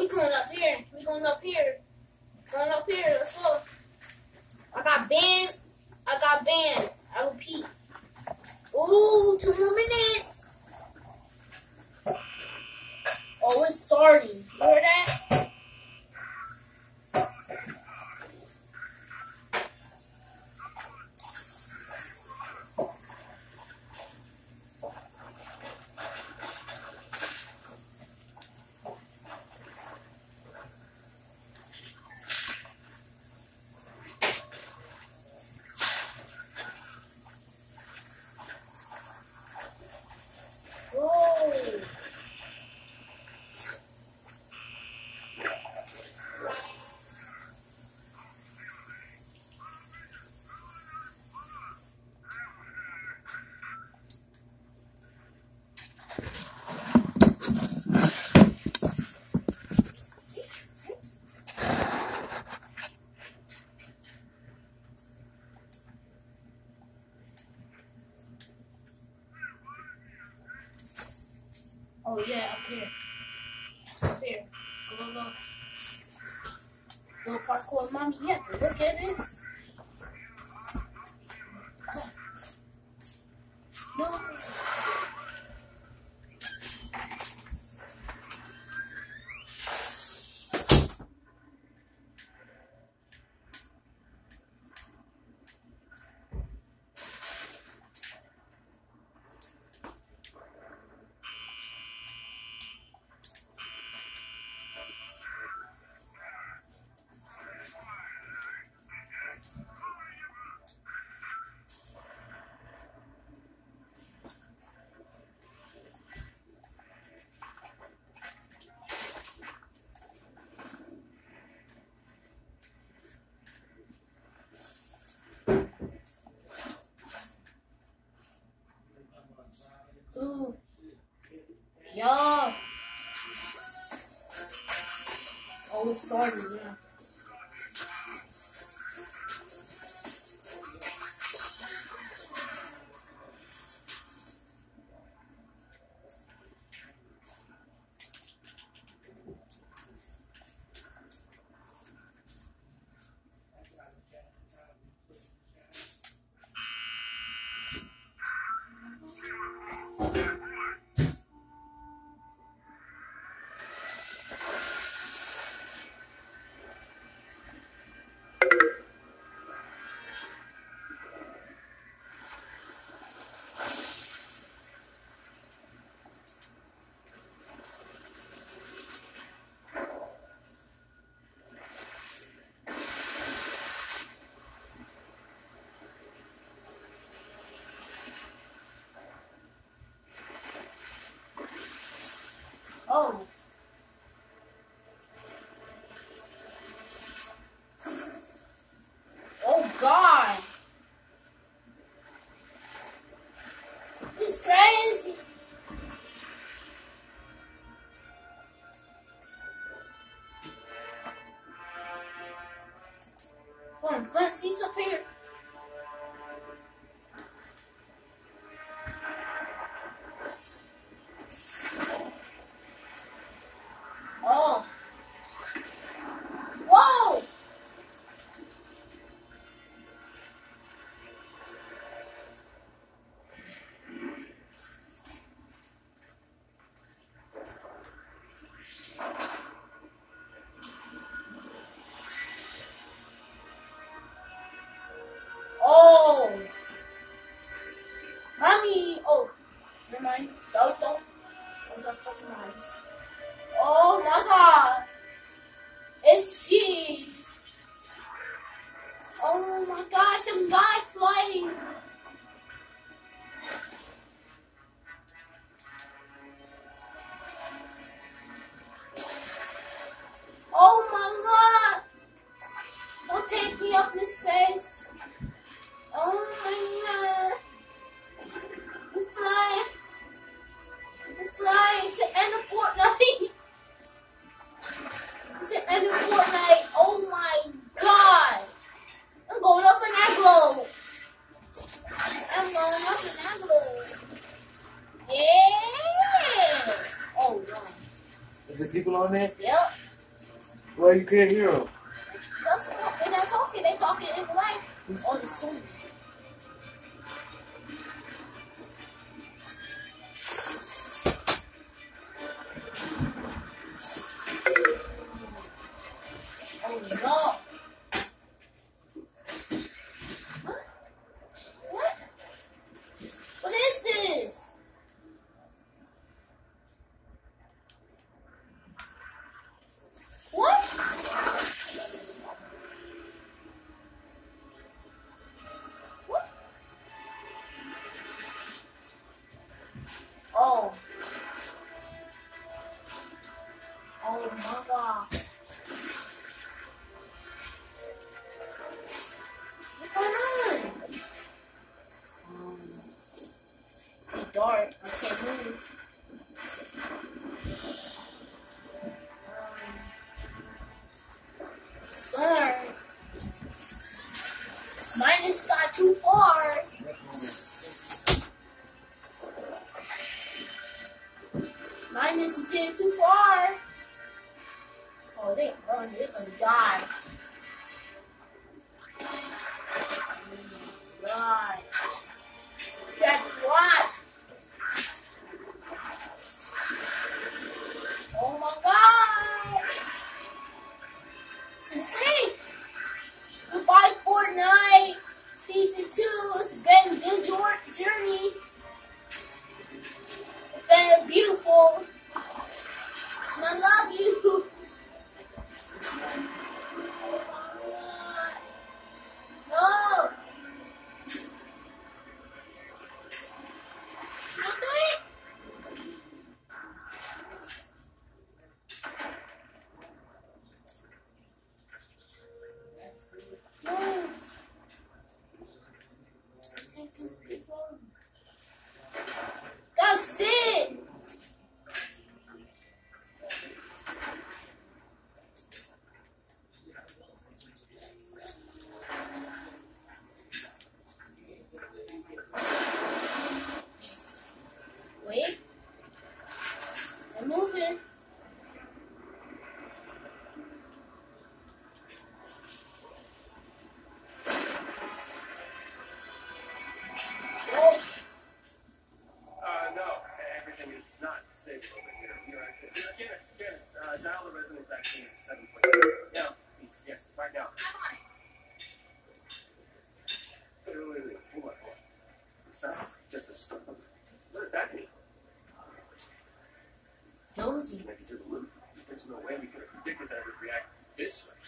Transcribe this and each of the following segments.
we going up here. We going up here. Going up here. Let's go. I got banned. I got banned. I repeat. Ooh, two more minutes. Oh, it's starting. You hear that? Yeah, up here. Up here. Go, go, go. Go parkour, mommy. Have look at this. Oh, Come on, Glenn, see up here. My god, some guy flying! on that? Yep. Well, you can't hear them. Because they're not talking. They're talking in life on the screen. too far. Mine is getting too far. Oh, they run. They're gonna die. there's no way we could have predicted that it would react this way.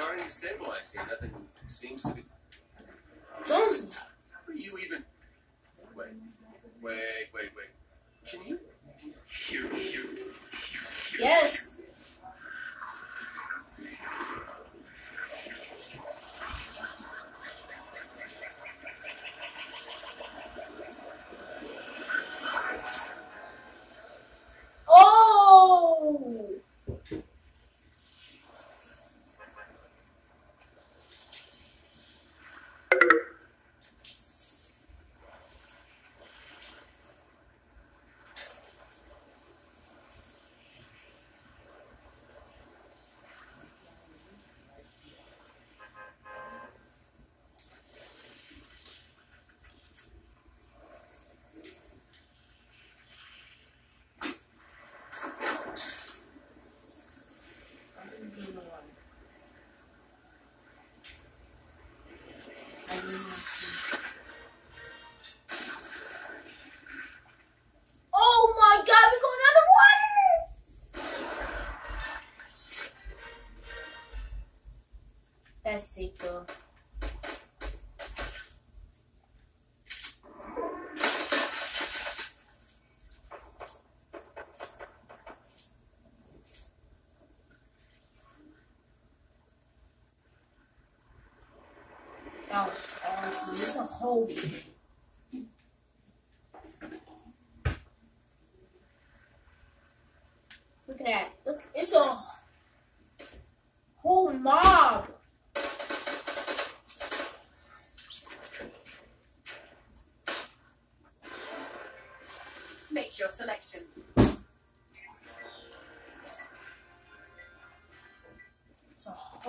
starting to stabilize here. Nothing seems to be. Jones, how are you even? Wait, wait, wait, wait. Can you hear, hear, hear, hear? Yes. That was awesome. There's a whole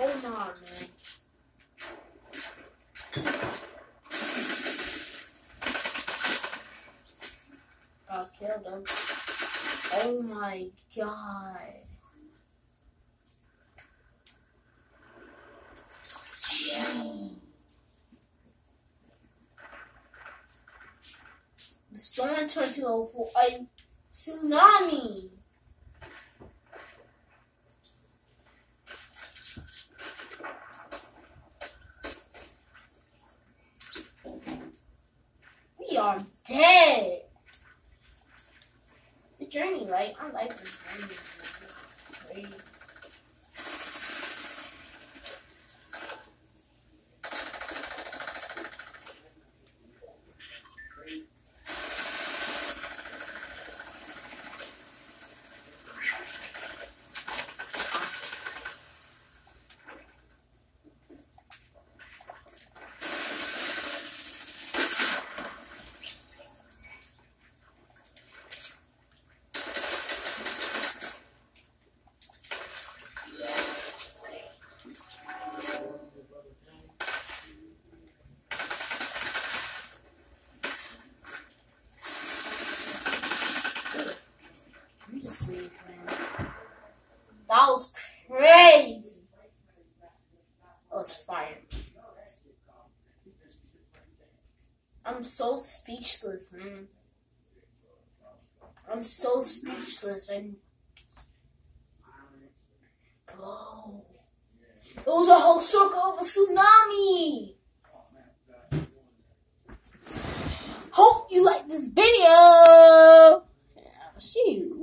A whole mob, man. Got killed him. Oh my god. The storm turned to a, a tsunami. We are dead. The journey, right? I like this journey. Great. You just leave, man. That was crazy. That was fire. I'm so speechless, man. I'm so speechless. I'm. Bro. It was a whole circle of a tsunami. Hope you like this video. I'll see you.